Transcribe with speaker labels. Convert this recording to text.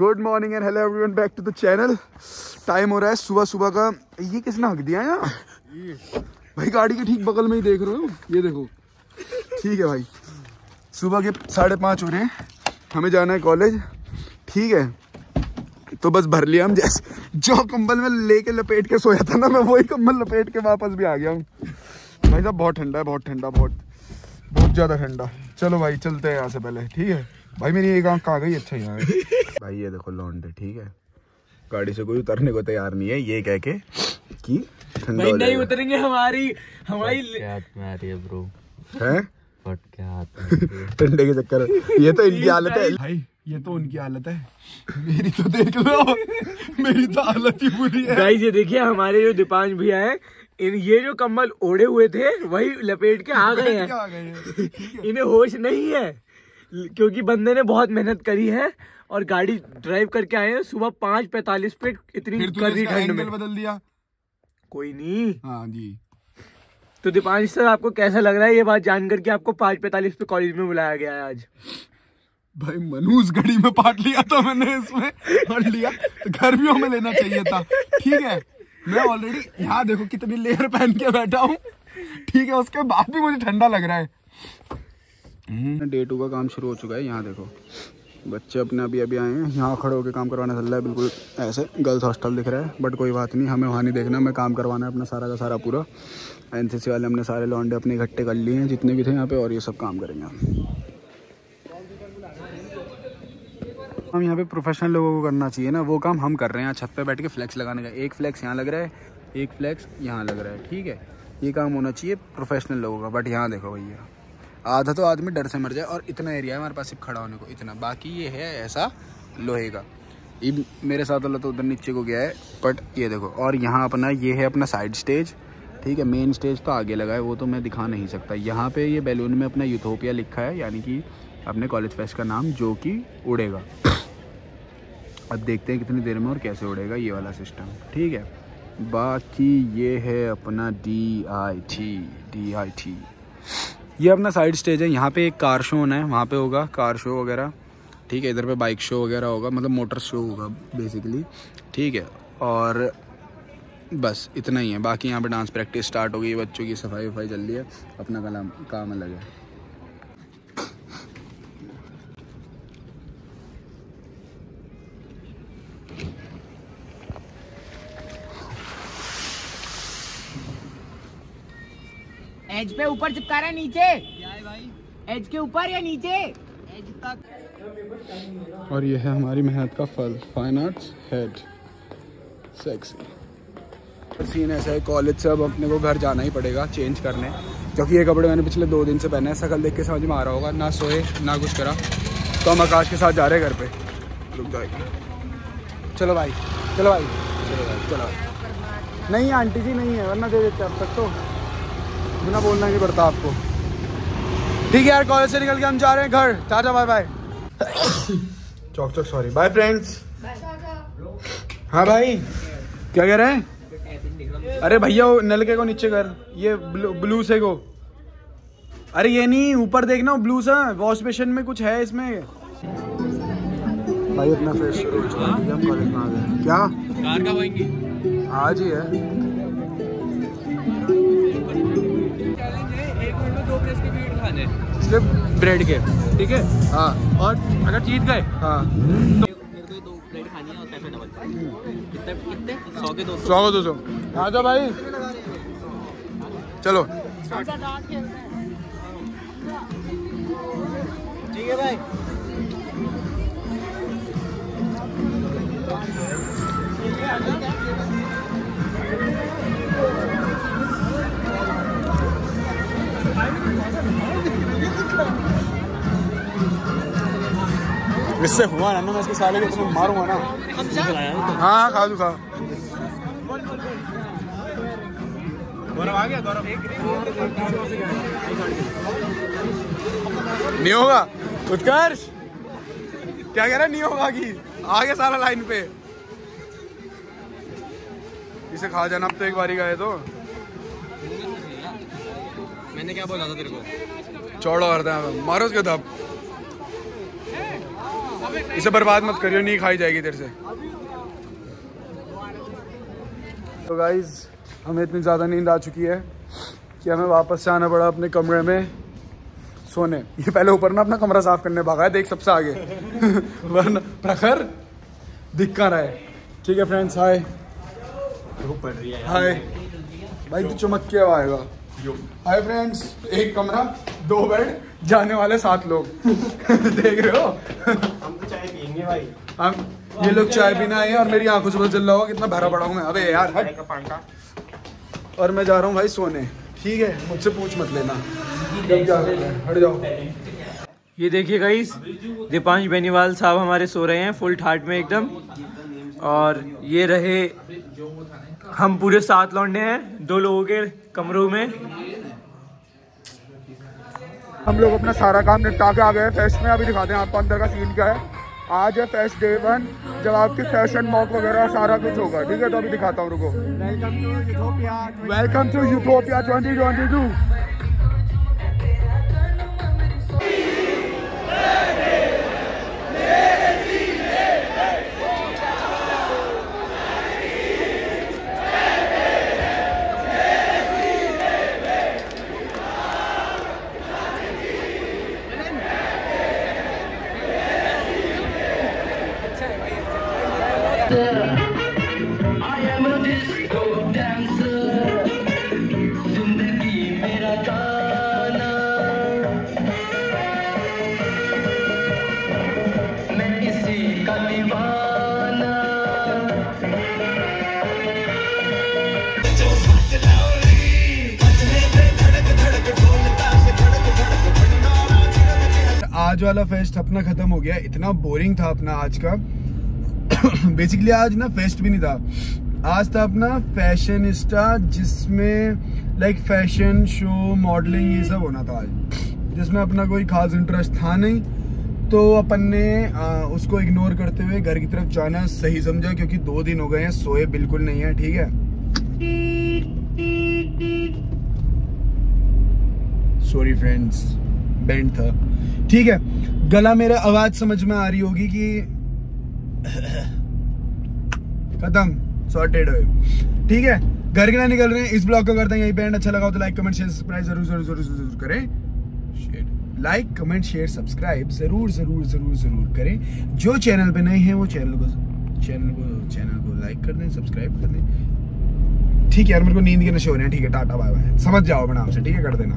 Speaker 1: Good morning and hello everyone back to the channel time हो रहा है सुबह सुबह का। ये किसने हक दिया यार? भाई, गाड़ी के ठीक बगल में ही देख रहे हो। ये देखो। ठीक है भाई। सुबह के साढ़े पाँच हो रहे हैं। हमें जाना है कॉलेज ठीक है। तो बस भर लिया हम जैसे। जो कंबल में लेके लपेट के सोया था ना, मैं वही कंबल लपेट के वापस भी आ गया हूँ। भाई साहब, बहुत ठंडा है, बहुत ठंडा, बहुत बहुत ज़्यादा ठंडा। चलो भाई, चलते हैं यहाँ से पहले। ठीक है? भाई, मेरी एक आँख कहाँ गई अच्छा यहाँ भाई ये देखो लौंडे ठीक है? गाड़ी से कोई उतरने को तैयार नहीं है ये कह के कि
Speaker 2: भाई नहीं उतरेंगे हमारी हमारी
Speaker 3: हाथ में आ रही है ब्रो
Speaker 1: हैं?
Speaker 3: बट क्या हाथ है?
Speaker 1: ठंडे के चक्कर ये तो इनकी हालत है। भाई ये तो उनकी हालत है। मेरी तो देख लो मेरी तो हालत ही बुरी है।
Speaker 2: गाइस ये देखिए हमारे जो दीपांश भैया हैं इन ये जो कम्बल ओढ़े हुए थे वही लपेट के आ गए
Speaker 1: क्या
Speaker 2: हैं
Speaker 1: आ गए हैं?
Speaker 2: इन्हें होश नहीं है क्योंकि बंदे ने बहुत मेहनत करी है और गाड़ी ड्राइव करके आए हैं सुबह पाँच पैतालीस पे इतनी
Speaker 1: तूने
Speaker 2: ठंड में।
Speaker 1: बदल दिया।
Speaker 2: कोई नहीं।
Speaker 1: हाँ जी।
Speaker 2: तो दीपांश सर आपको कैसा लग रहा है? ये बात जान करके आपको पाँच पैतालीस पे कॉलेज में बुलाया गया है आज।
Speaker 1: भाई मनूस घड़ी में पाट लिया था मैंने इसमें पढ़ लिया। तो गर्मियों में लेना चाहिए था। ठीक है मैं ऑलरेडी यहाँ देखो कितनी लेयर पहन के बैठा हूँ। ठीक है उसके बाद भी मुझे ठंडा लग रहा है। डे टू का काम शुरू हो चुका है यहाँ देखो। बच्चे अपने अभी अभी आए हैं। यहाँ खड़े होकर काम करवाने चल रहा है, बिल्कुल ऐसे गर्ल्स हॉस्टल दिख रहा है बट कोई बात नहीं, हमें वहाँ नहीं देखना हमें काम करवाना है अपना सारा का सारा पूरा। एनसीसी वाले हमने सारे लॉन्डे अपने इकट्ठे कर लिए हैं, जितने भी थे यहाँ पे, और ये सब काम करेंगे हम। हम यहाँ पे प्रोफेशनल लोगों को करना चाहिए ना, वो काम हम कर रहे हैं छत पे बैठ के फ्लैक्स लगाने का। एक फ्लैक्स यहाँ लग रहा है, एक फ्लैक्स यहाँ लग रहा है, ठीक है? ये काम होना चाहिए प्रोफेशनल लोगों का बट यहाँ देखो भैया। आधा तो आदमी डर से मर जाए और इतना एरिया है हमारे पास सिर्फ़ खड़ा होने को, इतना। बाकी ये है ऐसा लोहे का। ये मेरे साथ वाला तो उधर नीचे को गया है बट ये देखो, और यहाँ अपना, ये है अपना साइड स्टेज ठीक है? मेन स्टेज तो आगे लगा है, वो तो मैं दिखा नहीं सकता। यहाँ पे ये बैलून में अपना यूथोपिया लिखा है, यानी कि अपने कॉलेज फेस्ट का नाम, जो कि उड़ेगा। अब देखते हैं कितनी देर में और कैसे उड़ेगा ये वाला सिस्टम ठीक है? बाकी ये है अपना D I T D I T ये अपना साइड स्टेज है, यहाँ पे एक कार शो होना है, वहाँ पे होगा कार शो वगैरह। ठीक है, इधर पे बाइक शो वगैरह होगा मतलब मोटर शो होगा बेसिकली ठीक है, और बस, इतना ही है। बाकी यहाँ पे डांस प्रैक्टिस स्टार्ट हो गई, बच्चों की सफ़ाई वफाई जल्दी है, अपना कलाम, काम अलग है।
Speaker 4: एज पे ऊपर चिपका रहा है नीचे। एज के ऊपर या नीचे? एज तक।
Speaker 1: और ये है हमारी मेहनत का फल fine arts head sexy scene ऐसा है कॉलेज से अब अपने को घर जाना ही पड़ेगा चेंज करने। क्योंकि ये कपड़े मैंने पिछले दो दिन से पहने हैं शकल देख के समझ में आ रहा होगा ना सोए ना कुछ करा। तो हम आकाश के साथ जा रहे हैं घर पे। रुक जाएगी चलो भाई चलो भाई। चलो भाई चलो भाई। नहीं आंटी जी नहीं है वरना दे देते अब तक तो। बिना बोलना नहीं पड़ता आपको। ठीक है यार कॉलेज से निकल के हम जा रहे हैं घर। टाटा बाय बाय चौक चौक सॉरी बाय फ्रेंड्स हाँ भाई क्या कह रहे हैं? अरे भैया वो नलके को नीचे कर। ये ब्लू, ब्लू से को। अरे ये नहीं ऊपर देखना ब्लू सा। वॉश बेसिन में कुछ है इसमें। भाई अपना फेस शुरू हो चुका है हम कॉलेज में आ गए क्या?
Speaker 3: कार आएँगी?
Speaker 1: आज ही है। सिर्फ़ ब्रेड के ठीक है? हाँ। और
Speaker 3: अगर जीत गए
Speaker 1: हाँ।
Speaker 3: मेरे को दो प्लेट खानी है और पैसे डबल कितने कितने? सौ के दो सौ।
Speaker 1: सौ दो सौ। आ जाओ भाई। चलो।
Speaker 2: ठीक है भाई।
Speaker 1: इससे हुआ ना मैं इसके साले को तुम्हें मारूँगा ना। हाँ हाँ खा। दू खा नहीं होगा। उत्कर्ष! क्या कह रहा नहीं होगा कि। आगे सारा लाइन पे। इसे खा जाना अब तो एक बारी गए तो।
Speaker 3: मैंने क्या बोला था तेरे को?
Speaker 1: चौड़ा करते हैं मारो उसके दब इसे बर्बाद मत करियो नहीं खाई जाएगी तेरे से। तो गाइज़ हमें इतनी ज़्यादा नींद आ चुकी है कि हमें वापस से आना पड़ा अपने कमरे में सोने। ये पहले ऊपर ना अपना कमरा साफ़ करने भागा है देख सबसे आगे। वरना प्रखर दिख कहाँ रहा है? ठीक है फ्रेंड्स हाय हाय भाई तू चमक के आएगा। हाय फ्रेंड्स एक कमरा दो बेड जाने वाले सात लोग। देख रहे हो?
Speaker 5: हम तो चाय पियेंगे भाई।
Speaker 1: हम ये लोग चाय पीना आए हैं और मेरी आँखों से पता चल रहा होगा कितना भरा पड़ा हूँ मैं। अबे यार हट। और मैं जा रहा हूँ भाई सोने। ठीक है मुझसे पूछ मत लेना। हट जाओ।
Speaker 2: ये देखिए गाइस दीपांश बेनीवाल साहब हमारे सो रहे हैं फुल ठाट में एकदम। और ये रहे हम पूरे सात लौंडे हैं दो लोगों के कमरों में।
Speaker 1: हम लोग अपना सारा काम निपटा के आ गए फेस्ट में। अभी दिखाते हैं आपको अंदर का सीन क्या है। आज है फेस्ट डे वन जब आपके फ़ैशन मॉक वगैरह सारा कुछ होगा। ठीक है तो अभी दिखाता हूँ रुको। वेलकम टू यूथोपिया 2022 आज वाला फेस्ट अपना खत्म हो गया। इतना बोरिंग था अपना आज का। बेसिकली आज ना फेस्ट भी नहीं था। आज था अपना फैशनिस्टा जिसमें लाइक फ़ैशन शो मॉडलिंग ये सब होना था आज। जिसमें अपना कोई खास इंटरेस्ट था नहीं। तो अपन ने आ, उसको इग्नोर करते हुए घर की तरफ़ जाना सही समझा क्योंकि दो दिन हो गए हैं सोए बिल्कुल नहीं है ठीक है? सॉरी फ्रेंड्स बैंड था ठीक है, गला मेरा आवाज़ समझ में आ रही होगी कि खत्म सॉर्टेड हो। ठीक है, घर के ना निकल रहे हैं, इस ब्लॉग को करते हैं, यही बैंड अच्छा लगा तो लाइक कमेंट शेयर सब्सक्राइब ज़रूर ज़रूर ज़रूर ज़रूर करें। लाइक कमेंट शेयर सब्सक्राइब ज़रूर ज़रूर ज़रूर ज़रूर करें। जो चैनल पे नए हैं, वो चैनल को चैनल को चैनल को लाइक कर दें सब्सक्राइब कर दें। ठीक है यार, मेरे को नींद के नशे हो रहे हैं, ठीक है, टाटा बाय बाय समझ जाओ अपने आप से, ठीक है, कर देना।